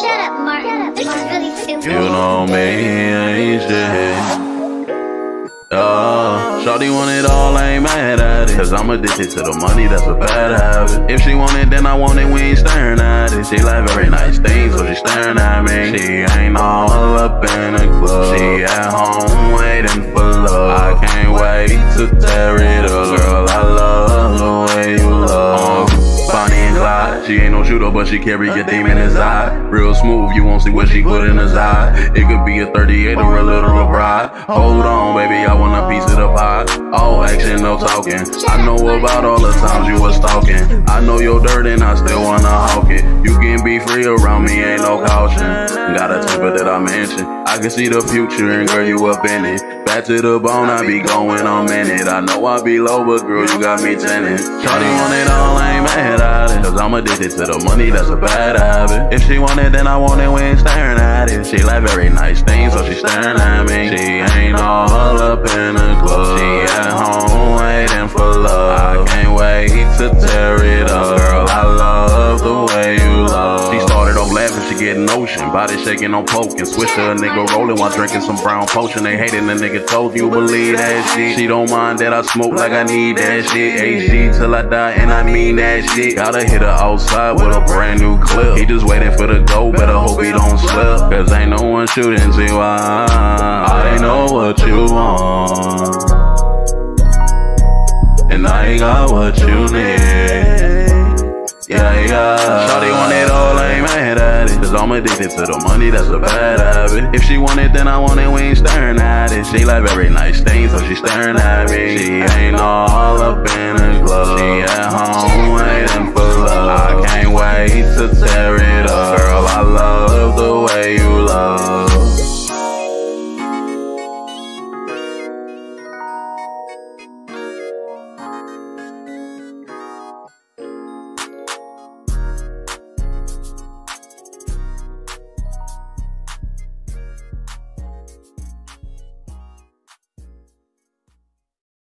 Shut up, Mark. Shut up, Mark. You know me, ain't shit. Uh, Shawty want it all, I ain't mad at it. Cause I'm addicted to the money, that's a bad habit. If she want it, then I want it, we ain't staring at it. She like very nice things, so she staring at me. She ain't all up in the club. She at home waiting she ain't no shooter, but she carry a demon inside. Real smooth, you won't see what she put in his eye. It could be a 38 or a literal bride. Hold on, baby, I want a piece of the pie. All action, no talking. I know about all the times you was talking. I know your dirt and I still wanna hawk it. You can be free around me, ain't no caution. Got a temper that I mentioned. I can see the future and girl, you up in it. Back to the bone, I be going on minute. I know I be low, but girl, you got me tenant. Shawty want it all, I'm addicted to the money, that's a bad habit. If she want it, then I want it, we ain't staring at it. She like very nice things, so she staring at me. She ain't all up in the getting ocean. Body shaking on poking. Switch to a nigga rolling while drinking some brown potion. They hating the nigga told you believe that shit. She don't mind that I smoke like I need that shit. AG till I die, and I mean that shit. Gotta hit her outside with a brand new clip. He just waiting for the go, better hope he don't slip. Cause ain't no one shooting, see why. I know what you want. And I ain't got what you need. Yeah, yeah. Shawty want it all, At it. Cause I'm addicted to the money, that's a bad habit. If she want it, then I want it, we ain't staring at it. She like very nice things, so she staring at me. She ain't all up in the club. She at home waiting for love. I can't wait to tear it up. Girl, I love the way you love.